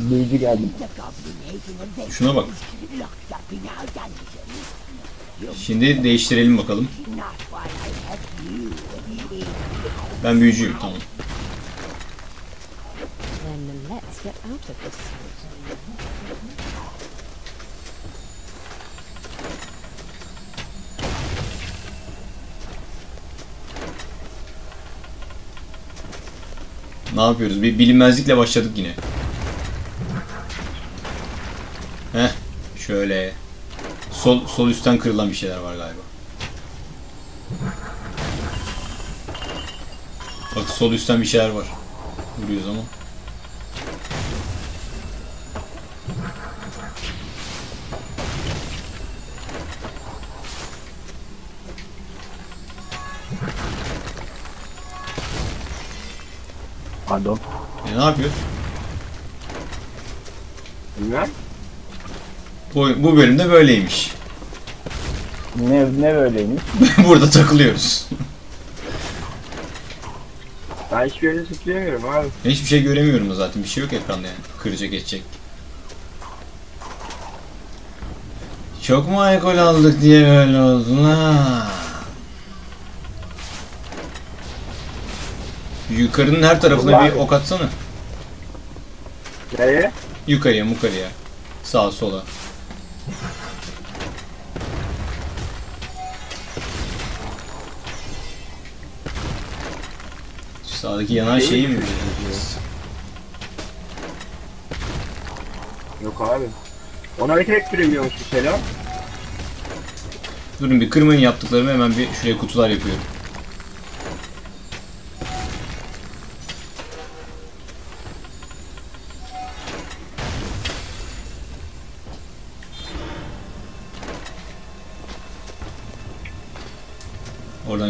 Büyücü geldim. Şuna bak. Şimdi değiştirelim bakalım. Ben büyücüyüm tamam. Ne yapıyoruz? Bir bilinmezlikle başladık yine. Şöyle. Sol sol üstten kırılan bir şeyler var galiba. Bak sol üstten bir şeyler var. Vuruyoruz ama. Pardon. E, ne yapıyoruz? Bilmem. Bu, bu bölümde böyleymiş. Ne, ne böyleymiş? Burada takılıyoruz. Ben hiçbir yere zıplayamıyorum abi. Hiçbir şey göremiyorum da zaten. Bir şey yok ekranda yani. Kıracak geçecek. Çok mu alkol aldık diye böyle oldu ha? Yukarının her tarafına bir ok atsana. Nereye? Yukarıya mukarıya. Sağa sola. Sağdaki yanan Şey şeyi mi? mi? Yok abi. Ona hareket ettiremiyormuş bir şeyler. Durun bir kırmayın yaptıklarımı hemen bir şuraya kutular yapıyorum.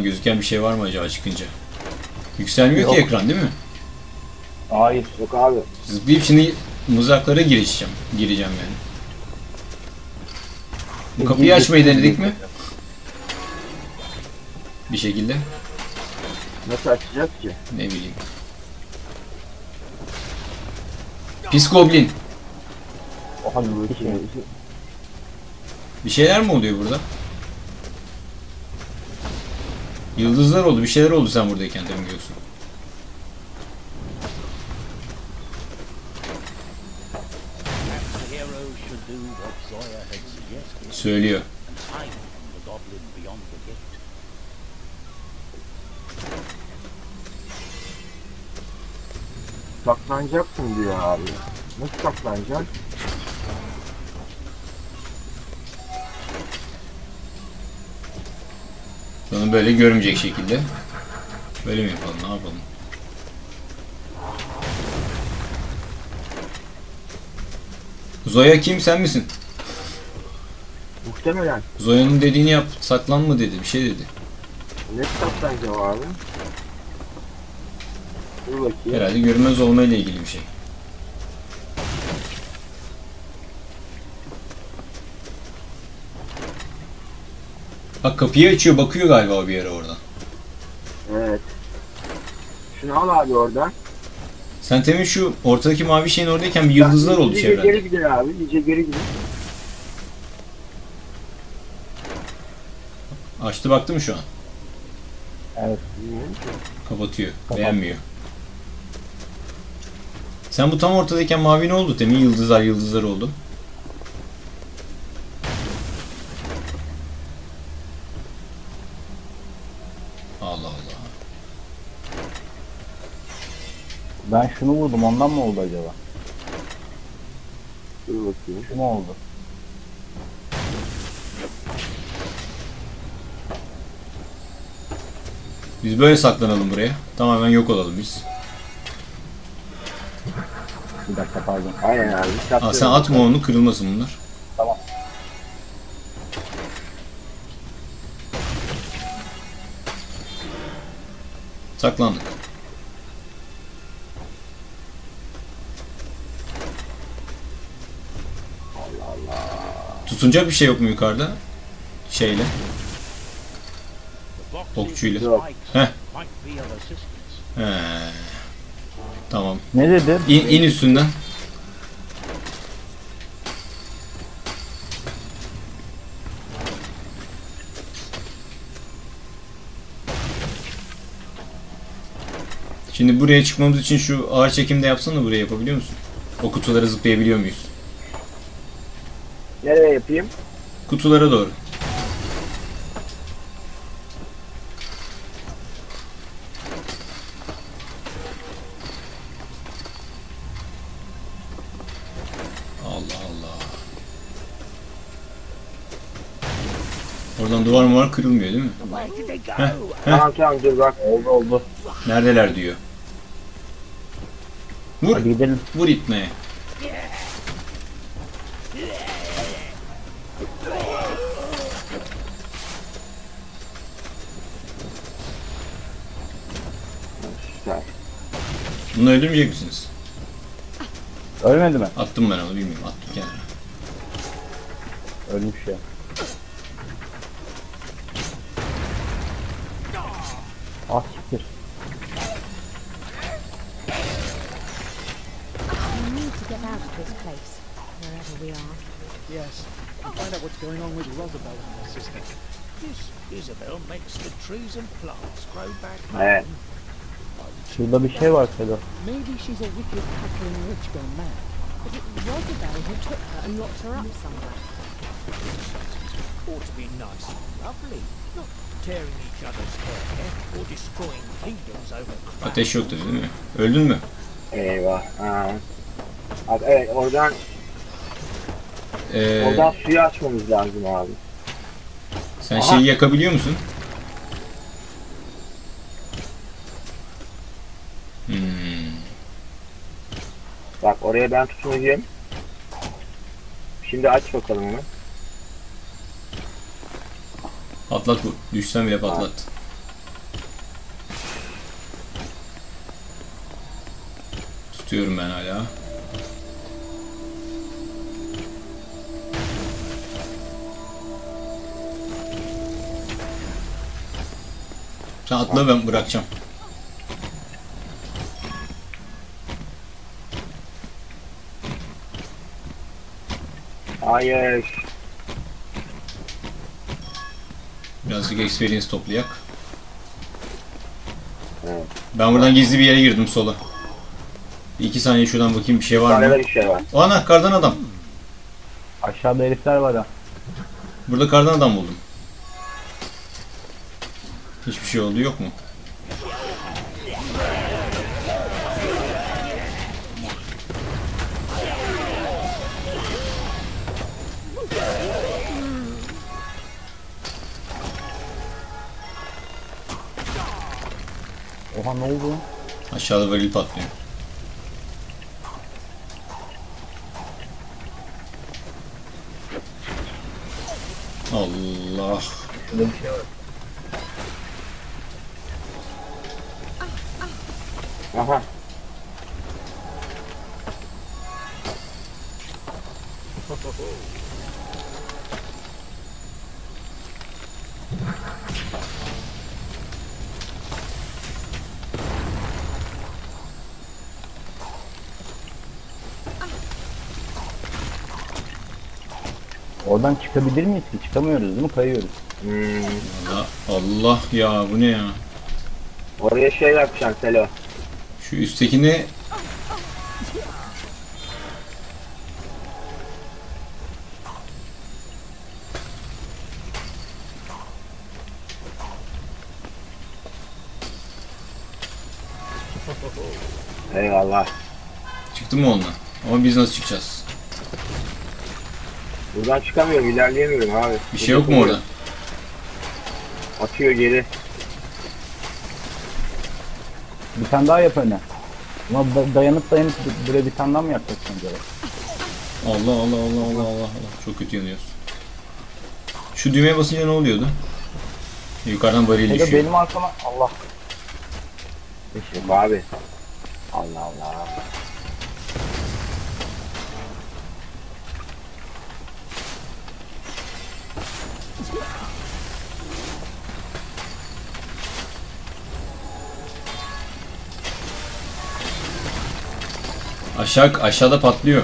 Oradan gözüken bir şey var mı acaba çıkınca? Yükselmiyor ki Yok. ekran değil mi? Hayır. Yok abi. Zıplayıp şimdi mızraklara girişeceğim. Gireceğim yani. Bu kapıyı açmayı denedik mi? Bir şekilde. Nasıl açacağız ki? Ne bileyim. Pis goblin. Oha. Bir şeyler mi oluyor burada? Yıldızlar oldu. Bir şeyler oldu sen buradayken demin Göksu. Söylüyor. Saklanacaksın diyor abi. Nasıl saklanacaksın? Onu böyle görmeyecek şekilde. Böyle mi yapalım? Ne yapalım? Zoya kim sen misin? Muhtemelen. Zoya'nın dediğini yap. Saklanma dedi. Bir şey dedi. Ne saklanacağım abi? Dur bakayım. Herhalde görünmez olma ile ilgili bir şey. Bak kapıyı açıyor bakıyor galiba bir yere oradan. Evet. Şunu al abi oradan. Sen temin şu ortadaki mavi şeyin oradayken bir yıldızlar oldu İyice çevrende. geri gidin abi. İyice geri gidin. Açtı baktı mı şu an? Evet. Kapatıyor. Kapat. Beğenmiyor. Sen bu tam ortadayken mavi ne oldu temin? Yıldızlar yıldızlar oldu. Allah Allah. Ben şunu vurdum ondan mı oldu acaba? Dur bakayım. Şu mu oldu? Biz böyle saklanalım buraya. Tamamen yok olalım biz. Bir dakika pardon. Aynen abi. Aa, sen atma onu kırılmasın bunlar. Tamam. Saklandık. Tutunacak bir şey yok mu yukarıda? Şeyle. Okçuyla. Yok. Heh. He. Tamam. Ne dedi? İn, in üstünden. Şimdi buraya çıkmamız için şu ağır çekimde yapsana buraya yapabiliyor musun? O kutulara zıplayabiliyor muyuz? Nereye yapayım? Kutulara doğru. Allah Allah. Oradan duvar mı var kırılmıyor değil mi? Heh. Tamam tamam dur bak. Oldu oldu. Neredeler diyor. Vur, Hadi gidelim. vur itmeye. Süper. Bunu öldürmeyecek misiniz? Ölmedi mi? Attım ben onu bilmiyorum. Attım kenara. Ölmüş ya. Ah siktir. We need to get out of this place, wherever we are. Yes. And find out what's going on with Rosabelle and her sister. This Isabel makes the trees and plants grow back. Evet. Şurada bir şey var Sedo. Maybe she's a wicked, cackling witch gone mad. But it was Rosabelle who took her and locked her up somewhere. Ought to be nice and lovely, not tearing each other's hair or destroying kingdoms over crap. Ateş yoktu değil mi? Öldün mü? Eyvah. Ha. Abi, evet oradan Ee, oradan suyu açmamız lazım abi. sen Aha. şeyi yakabiliyor musun? Oraya ben tutunacağım. Şimdi aç bakalım onu. Patlat bu. Düşsen bile patlat. Tutuyorum ben hala. Sen atla ben bırakacağım. Hayır. Birazcık experience toplayak. Evet. Ben buradan gizli bir yere girdim sola. Bir iki saniye şuradan bakayım bir şey var mı? bir şey var. Ana kardan adam. Aşağıda herifler var ha. Burada kardan adam buldum. Hiçbir şey oldu yok mu? Oha ne oldu? Aşağıda varil patlıyor. Allah. Oradan çıkabilir miyiz ki? Çıkamıyoruz değil mi? Kayıyoruz. Hmm. Allah, Allah ya bu ne ya? Oraya şey yapacaksın Selo. Şu üsttekini Eyvallah. çıktı mı ondan? Ama biz nasıl çıkacağız? Buradan çıkamıyorum, ilerleyemiyorum abi. Bir şey yok mu orada? Atıyor geri. Bir tane daha yap öne. Ama da- dayanıp dayanıp böyle bir tane daha mı yapacaksın acaba? Allah Allah Allah Allah Allah Allah. Çok kötü yanıyoruz. Şu düğmeye basınca ne oluyordu? Yukarıdan varil Sedo düşüyor. benim arkama Allah. Yok abi. Allah Allah. Aşağı aşağıda patlıyor.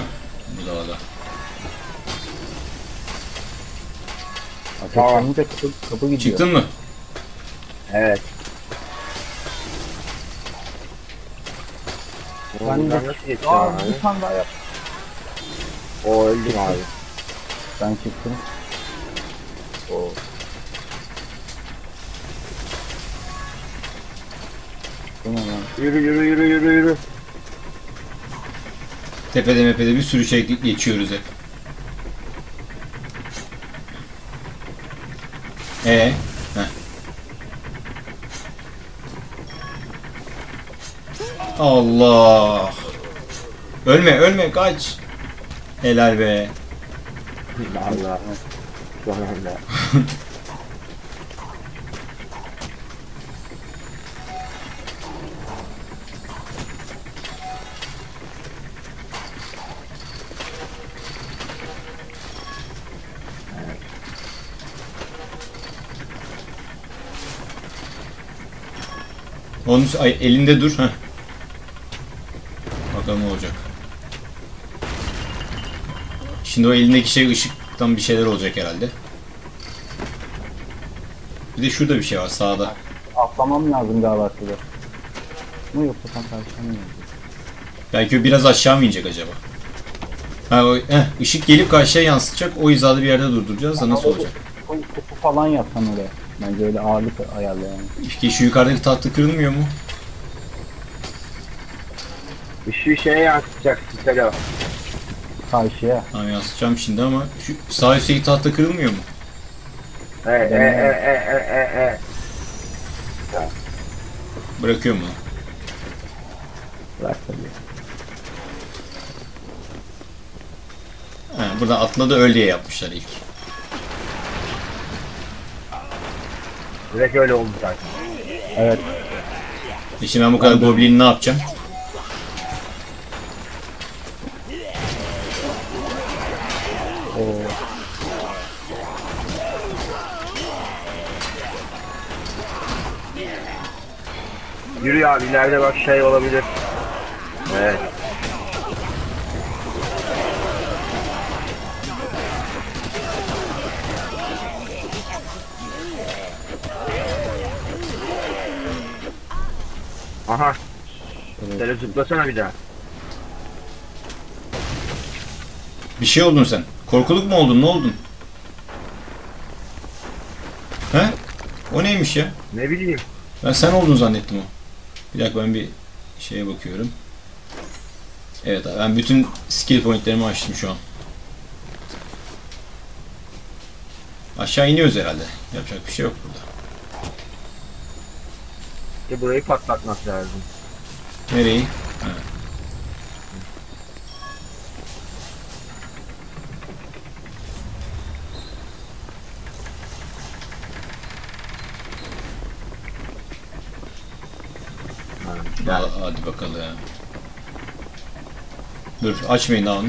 Bu yanınca kapı, kapı gidiyor. Çıktın mı? Evet. Ben de... Aa abi? bir tane daha yap. O öldüm abi. Ben çıktım. O. Bu ne lan? Yürü yürü yürü yürü yürü. Tepede mepede bir sürü şey geçiyoruz hep. Ee, heh. Allah. Ölme, ölme, kaç. Helal be. Allah. Sonunda. Onun ay, elinde dur. Heh. Bakalım ne olacak. Şimdi o elindeki şey ışıktan bir şeyler olacak herhalde. Bir de şurada bir şey var sağda. Atlamam lazım galiba şurada. Mı yoksa tam karşıya mı? Belki o biraz aşağı mı inecek acaba? Ha o heh, ışık gelip karşıya yansıtacak. O hizada bir yerde durduracağız da nasıl olacak? Kutu falan yapsan oraya. Bence öyle ağırlık ayarla yani. İşte şu yukarıdaki tahta kırılmıyor mu? Işığı şeye yansıtacaksın Selo. Karşıya. Tamam yansıtacağım şimdi ama şu sağ üstteki tahta kırılmıyor mu? E e e e e e e. Bırakıyorum bunu. Bırak tabii. Ha, buradan atladı diye yapmışlar ilk. Direkt öyle oldu zaten. Evet. E şimdi ben bu kadar goblini ne yapacağım? O Yürü abi ileride bak şey olabilir. Zıplasana bir daha. Bir şey oldun sen. Korkuluk mu oldun? Ne oldun? He? O neymiş ya? Ne bileyim. Ben sen oldun zannettim o. Bir dakika ben bir şeye bakıyorum. Evet abi ben bütün skill pointlerimi açtım şu an. Aşağı iniyoruz herhalde. Yapacak bir şey yok burada. İşte burayı patlatmak lazım. Nereyi? Ha, Ha, hadi bakalım. Dur açmayın daha onu.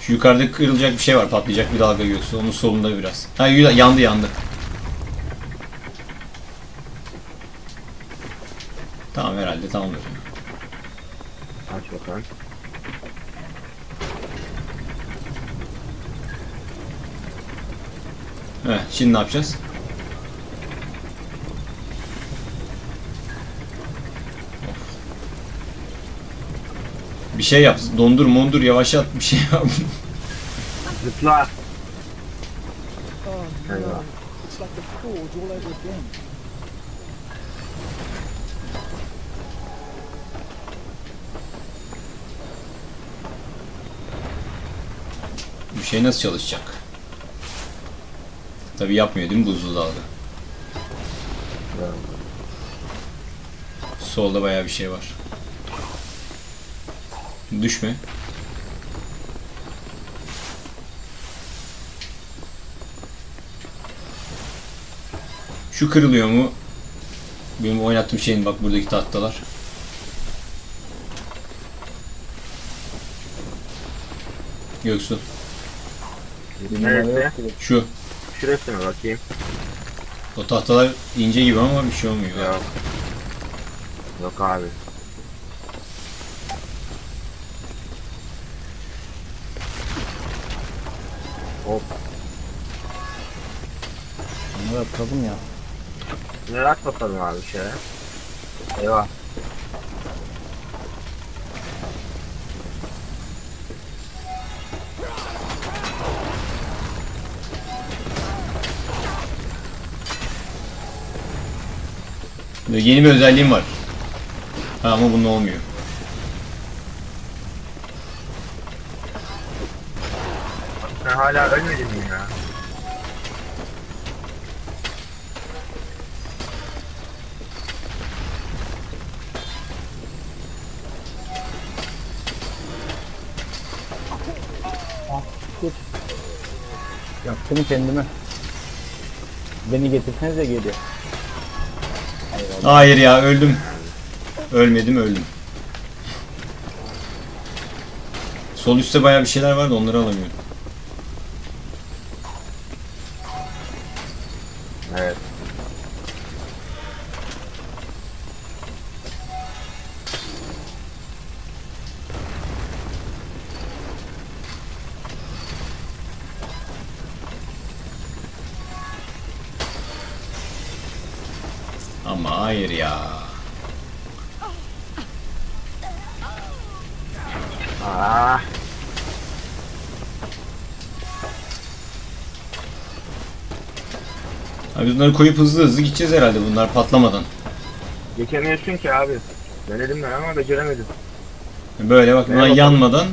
Şu yukarıda kırılacak bir şey var patlayacak bir dalga göğsü. Onun solunda biraz. Ha yandı yandı. Tamam herhalde tamamdır. Aç bakalım. Evet şimdi ne yapacağız? Of. Bir şey yap. Dondur mondur yavaşlat bir şey yap. Zıpla. Eyvah. Bu şey nasıl çalışacak? Tabi yapmıyor değil mi buzlu dalga? Solda bayağı bir şey var. Düşme. Şu kırılıyor mu? Benim oynattığım şeyin bak buradaki tahtalar. Göksu. Şu. Mı bakayım? O tahtalar ince gibi ama bir şey olmuyor. Yok. Yok abi. Hop. Onu yapalım ya. Şunları aç bakalım abi şöyle. Eyvah. Yeni bir özelliğim var. Ha, ama bunun olmuyor. Sen hala ölmedin mi ya? Yaktım kendimi. Beni getirsenize geri. Hayır ya öldüm. Ölmedim öldüm. Sol üstte bayağı bir şeyler vardı onları alamıyorum. Ama hayır ya. Aa, Abi biz bunları koyup hızlı hızlı gideceğiz herhalde bunlar patlamadan. geçemiyorsun ki abi. Denedim ben ama beceremedim. Böyle bak bunlar yanmadan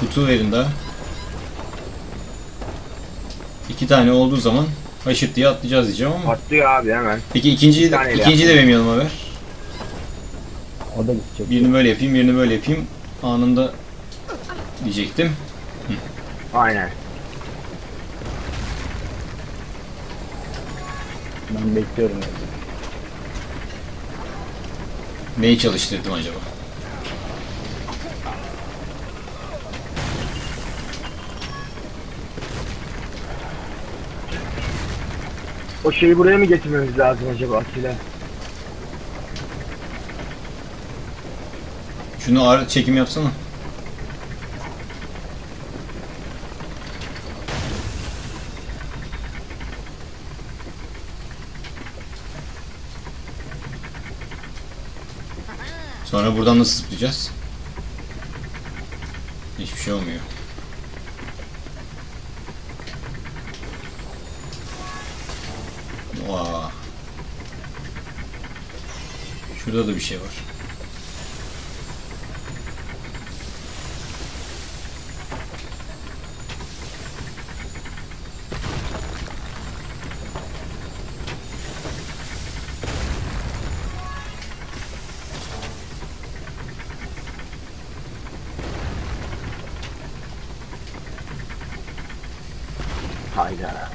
kutu verin daha. İki tane olduğu zaman haşırt diye atlayacağız diyeceğim ama. Patlıyor abi hemen. Peki ikinciyi de, ikinciyi de benim yanıma ver. O da gidecek. Birini böyle yapayım, birini böyle yapayım. Anında diyecektim. Aynen. Ben bekliyorum. Neyi çalıştırdım acaba? O şeyi buraya mı getirmemiz lazım acaba Atilla? Şunu ağır çekim yapsana. Sonra buradan nasıl zıplayacağız? Hiçbir şey olmuyor. Şurada da bir şey var. Hayda.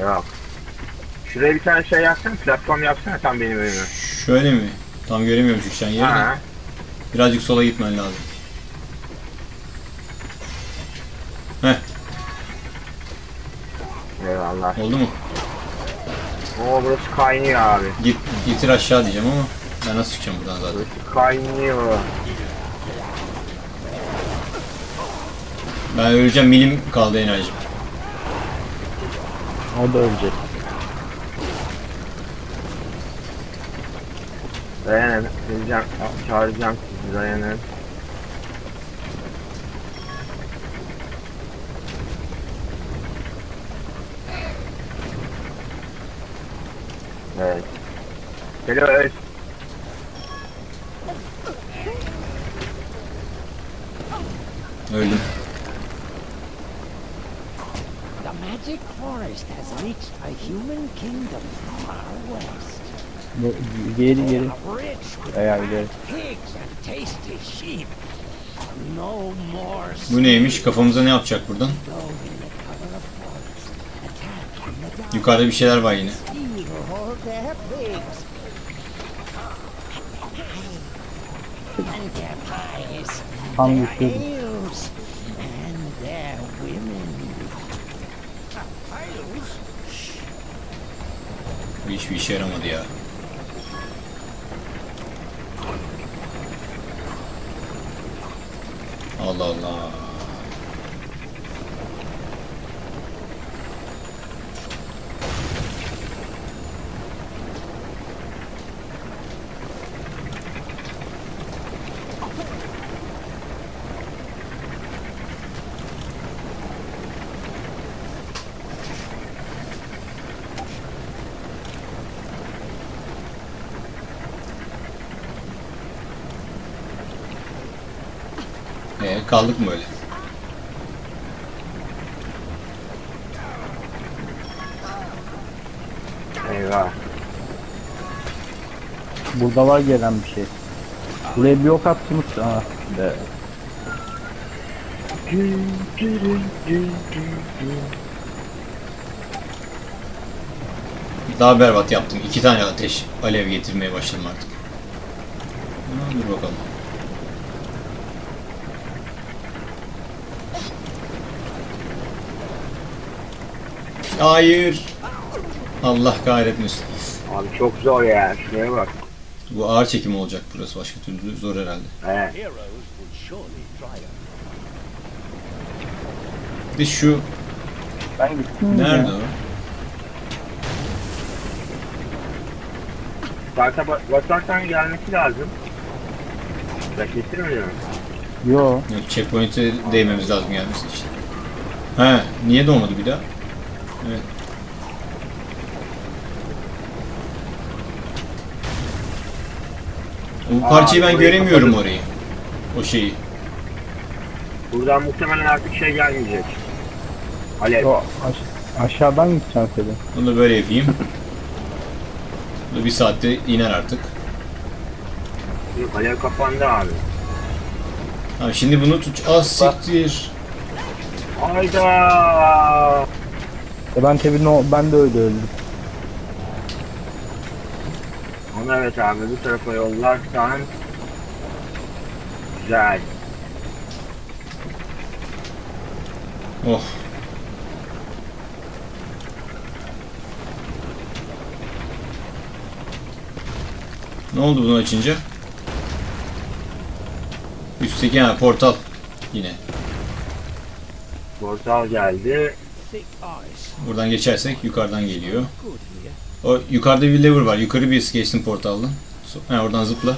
Yok. Şuraya bir tane şey yapsana, platform yapsana tam benim önüme. Şöyle mi? Tam göremiyorum şu an yeri de. Ha. Birazcık sola gitmen lazım. Eyvallah. Oldu mu? Oo burası kaynıyor abi. Git getir aşağı diyeceğim ama ben nasıl çıkacağım buradan zaten? Burası kaynıyor. Ben öleceğim milim kaldı enerjim. O da ölecek. Dayanın. Geleceğim. Çağıracağım sizi dayanın. Evet. Hello Öz. Öldüm. The magic forest has reached a human kingdom far west. Bu, geri geri. Rich with Bayağı ileri. pigs and tasty sheep. No more Bu neymiş? Kafamıza ne yapacak buradan? Yukarıda bir şeyler var yine. Tam. Ales? Bu hiçbir işe yaramadı ya. Allah Allah. Kaldık mı böyle? Eyvah. Burada var gelen bir şey. Buraya bir ok attınız. Aa, be. Daha berbat yaptım. İki tane ateş alev getirmeye başladım artık. Dur bakalım. Hayır. Allah kahretmesin. Abi çok zor ya. Şuraya bak. Bu ağır çekim olacak burası. Başka türlü zor herhalde. İt. Bir şu Ben gittim. nerede ya. o? Ba- basarsan gelmesi lazım. Ben getirmiyorum. Yo. Yok, checkpoint'e değmemiz lazım gelmesi için. He, niye doğmadı bir daha? Evet. Bu Aa, parçayı ben göremiyorum kapadım. orayı. O şeyi. Buradan muhtemelen artık şey gelmeyecek. Alev. Yo aş- aşağıdan gideceksin Selim. Bunu da böyle yapayım. Bu da bir saatte iner artık. Alev kapandı abi. Ha, şimdi bunu tut. Ah siktir. Hayda. E ben tabii no, ben de öyle öldüm. Onu evet abi bu tarafa yollarsan güzel. Oh. Ne oldu bunu açınca? Üstteki ha portal. Yine. Portal geldi. Buradan geçersek yukarıdan geliyor. O yukarıda bir lever var. Yukarı bir geçsin portaldan. Ha, oradan zıpla.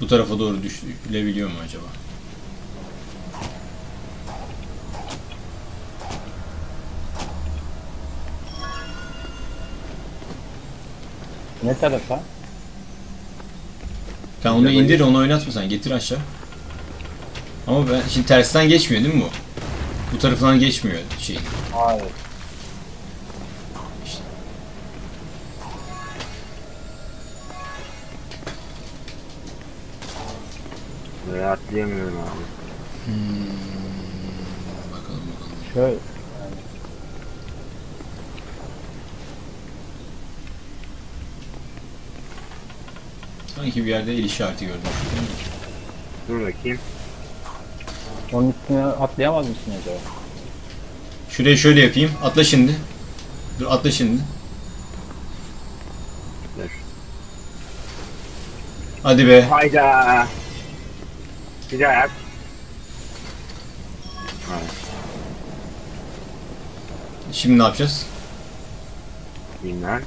Bu tarafa doğru düşülebiliyor mu acaba? Ne tarafa? Sen onu indir onu oynatma sen. Getir aşağı. Ama ben şimdi tersten geçmiyor değil mi bu? Bu tarafından geçmiyor şey. Hayır. Buraya atlayamıyorum abi. Bakalım bakalım. Şöyle. Sanki bir yerde el işareti gördüm. Dur bakayım. Onun üstüne atlayamaz mısın acaba? Şuraya şöyle yapayım. Atla şimdi. Dur atla şimdi. Dur. Hadi be. Hayda. Daha yap. Şimdi ne yapacağız? Bilmem.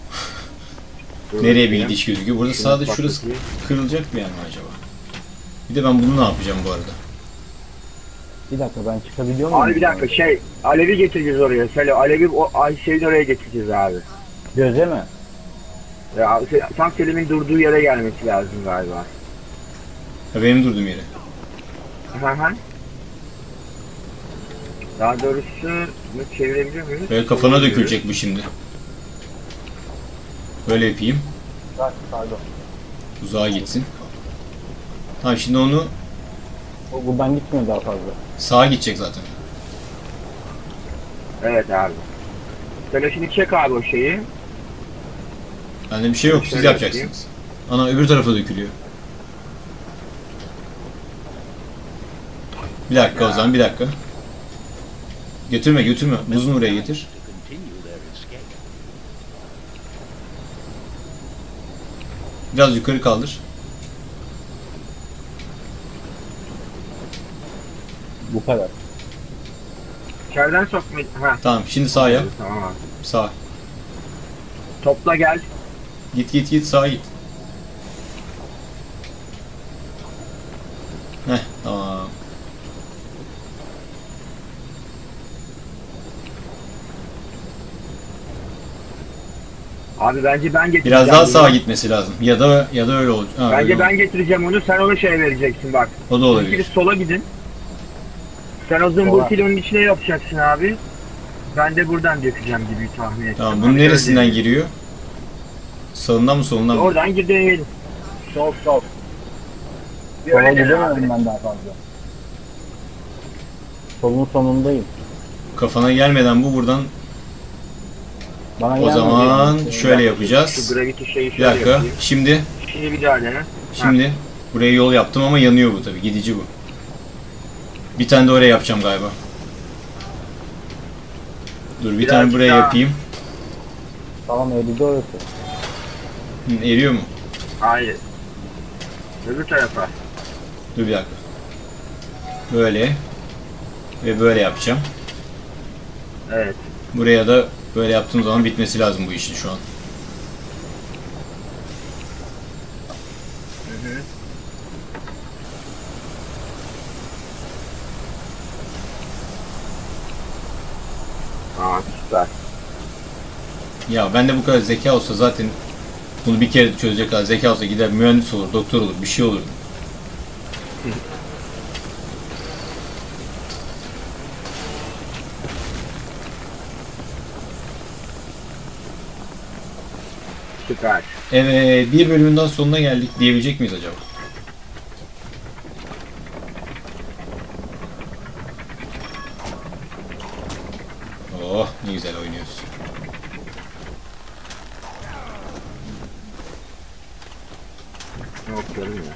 Nereye bir gidiş gözüküyor? Burada Şunu sağda şurası kırılacak mı yani acaba? Bir de ben bunu ne yapacağım bu arada? Bir dakika ben çıkabiliyor muyum? Abi bir dakika şey Alevi getireceğiz oraya. Söyle Alevi o ay şeyi de oraya getireceğiz abi. Göze mi? Ya, se- tam Selim'in durduğu yere gelmesi lazım galiba. Ha, benim durduğum yere. Hı hı. Daha doğrusu bunu çevirebiliyor muyuz? Böyle kafana dökülecek bu şimdi. Böyle yapayım. Pardon. Uzağa gitsin. Tamam şimdi onu O buradan gitmiyor daha fazla. sağa gidecek zaten. Evet abi. Söyle şimdi çek abi o şeyi. Bende bir şey yok. Siz Şöyle yapacaksınız. Ana öbür tarafa dökülüyor. Bir dakika o zaman bir dakika. Götürme götürme. Buzunu buraya getir. Biraz yukarı kaldır. Bu kadar. İçeriden sokma. Ha. Tamam şimdi sağa yap. Tamam abi. Sağ. Topla gel. Git git git sağa git. Heh tamam. Abi bence ben getireceğim. Biraz daha sağa gitmesi lazım. Ya da ya da öyle olacak. Ha, öyle Bence olur. ben getireceğim onu. Sen ona şey vereceksin bak. O da Siz olabilir. sola gidin. Sen o zımbırtıyla onun içine yapacaksın abi. Ben de buradan dökeceğim gibi tahmin ettim. Tamam bunun Abi, neresinden öyle. giriyor? Sağından mı solundan mı? Oradan gir deneyelim. Sol sol. Bir Sola öyle dene gidemem abi. ben daha fazla. Solun sonundayım. Kafana gelmeden bu buradan Bana o gelmedi zaman şöyle yapacağız. Şu gravity şeyi Bir şöyle dakika. yapayım. Şimdi Şimdi bir daha dene. şimdi buraya yol yaptım ama yanıyor bu tabi. Gidici bu. Bir tane de oraya yapacağım galiba. Dur bir Birazcık tane buraya daha. yapayım. Tamam eridi orası. Hı, eriyor mu? Hayır. Öbür tarafa. Dur bir dakika. Böyle. Ve böyle yapacağım. Evet. Buraya da böyle yaptığım zaman bitmesi lazım bu işin şu an. Aa süper. Ya bende bu kadar zeka olsa zaten bunu bir kere çözecek kadar zeka olsa gider mühendis olur, doktor olur, bir şey olur. Süper. Evet, bir bölümün daha sonuna geldik diyebilecek miyiz acaba? Oh, ne güzel oynuyoruz. Yok canım ya.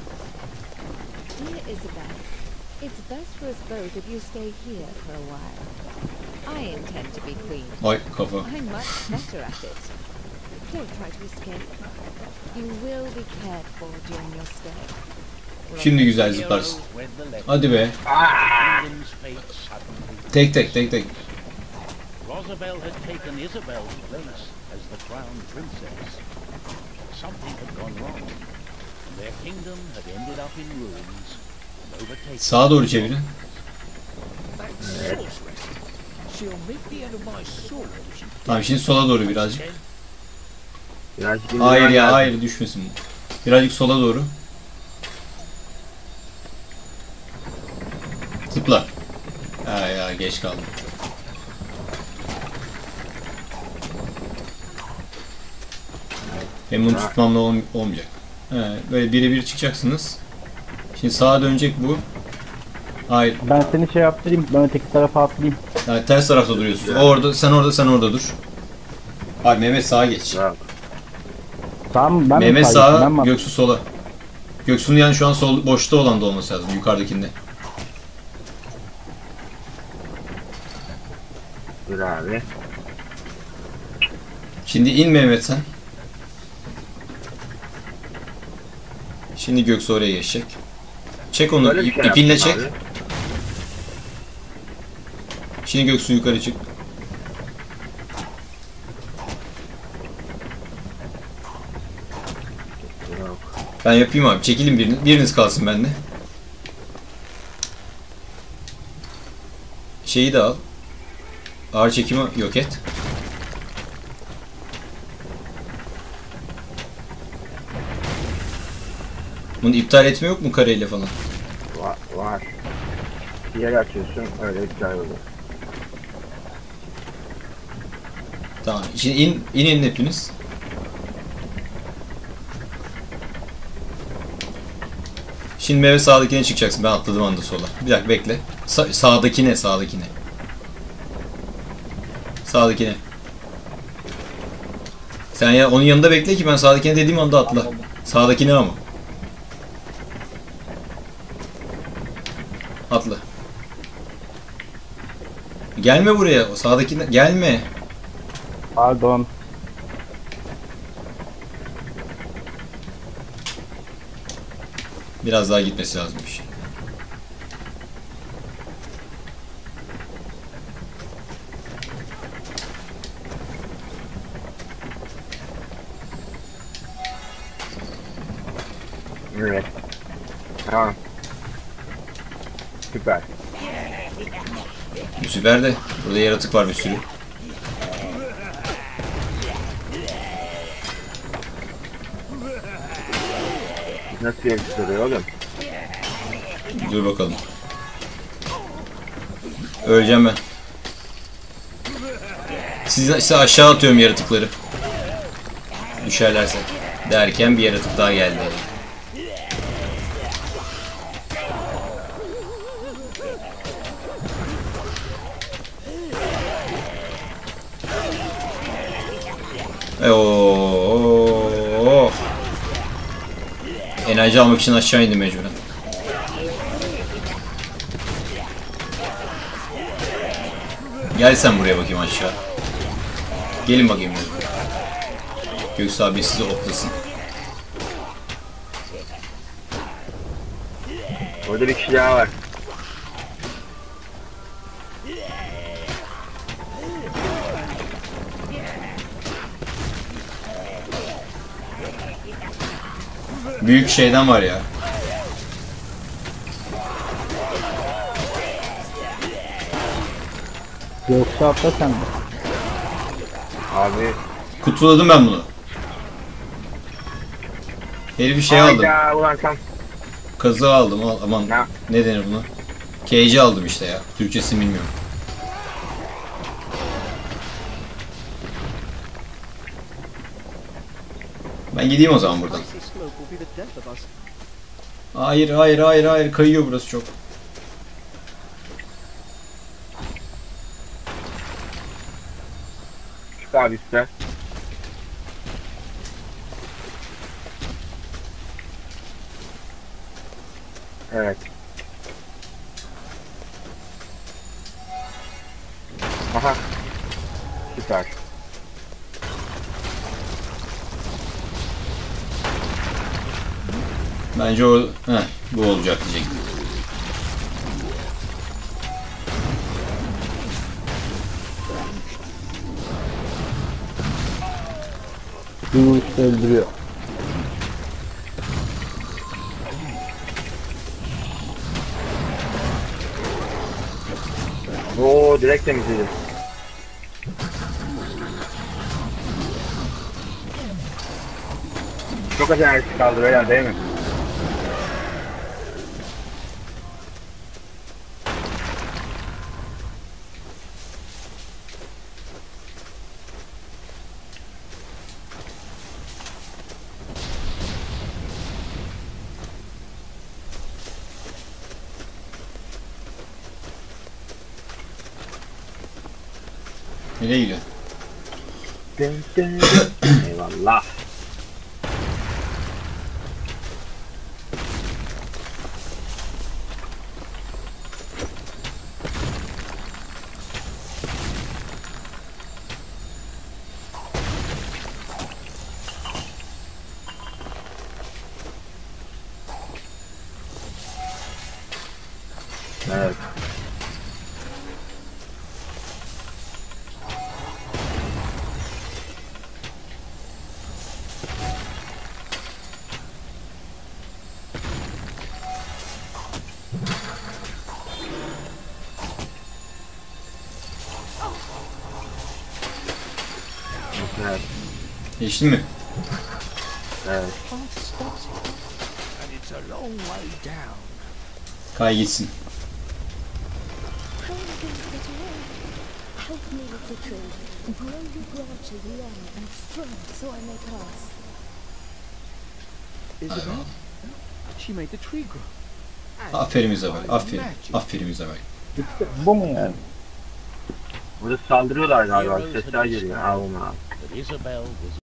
Dear Isabel, it's best for us both if you stay here for a while. I intend to be queen. Ay kafa. I'm much better at it. Don't try to escape. You will be cared for during your stay. Şimdi güzel zıplarsın. Heroes wed the legend. Hadi be. England's fate suddenly. Tek tek tek tek. Rosabelle had taken Isabel's place as the crown princess. Something had gone wrong. Sağa doğru çevirin. Tamam şimdi sola doğru birazcık. Birazcık Hayır ya hayır düşmesin bu. Birazcık sola doğru. Zıpla. Ha ya geç kaldım. Hem bunu tutmamla ol- olmayacak. He, böyle birebir çıkacaksınız. Şimdi sağa dönecek bu. Hayır. Ben seni şey yaptırayım. Ben öteki tarafa atlayayım. Yani ters tarafta duruyorsun. O orada, sen orada, sen orada dur. Hayır Mehmet sağa geç. Bravo. Tamam ben mi Mehmet sağa ben sağa, mi Göksu sola. Göksu'nun yani şu an sol boşta olan da olması lazım yukarıdakinde. Dur abi. Şimdi in Mehmet sen. Şimdi Göksu oraya geçecek. Çek onu Böyle bir şey ipinle çek. abi. Şimdi Göksu yukarı çık. Ben yapayım abi. Çekilin biriniz. Biriniz kalsın bende. Şeyi de al. Ağır çekimi yok et. Bunu iptal etme yok mu kareyle falan? Var. var. Bir yere açıyorsun öyle iptal olur. Tamam. Şimdi in, inin hepiniz. Şimdi meyve sağdakine çıkacaksın. Ben atladım anda sola. Bir dakika bekle. Sa- sağdakine, sağdakine. Sağdakine. Sen ya onun yanında bekle ki ben sağdakine dediğim anda atla. Sağdakine ama. Atla. Gelme buraya. O sağdakine gelme. Pardon. Biraz daha gitmesi lazımmış. Süper de. Burada yaratık var bir sürü. Nasıl yakıştırıyor oğlum? Dur bakalım. Öleceğim ben. Size, size aşağı atıyorum yaratıkları. Düşerlerse. Derken bir yaratık daha geldi. Enerji almak için aşağı indim mecburen. Gel sen buraya bakayım aşağı. Gelin bakayım buraya. Göksu abi sizi oklasın. Orada bir kişi daha var. Büyük şeyden var ya. Yoksa atla sen de. Abi. Kutuladım ben bunu. Herif bir şey aldım. Hayda, ulan tam. Kazı aldım. Al, aman Ne? ne denir buna? Cage aldım işte ya. Türkçesini bilmiyorum. Ben gideyim o zaman buradan. Hayır hayır hayır hayır kayıyor burası çok. Çık abi üstte. Evet. Bence o heh, bu olacak diyecektim. Vuruşta öldürüyor. Oo direkt temizledim. Çok az enerjisi kaldı beyler değil mi? She made the tree grow. Aferin Isabel. Aferin. Aferin Isabel. Bu mu yani? Burada saldırıyorlar galiba. Sesler geliyor. Al bunu al. That Isabel was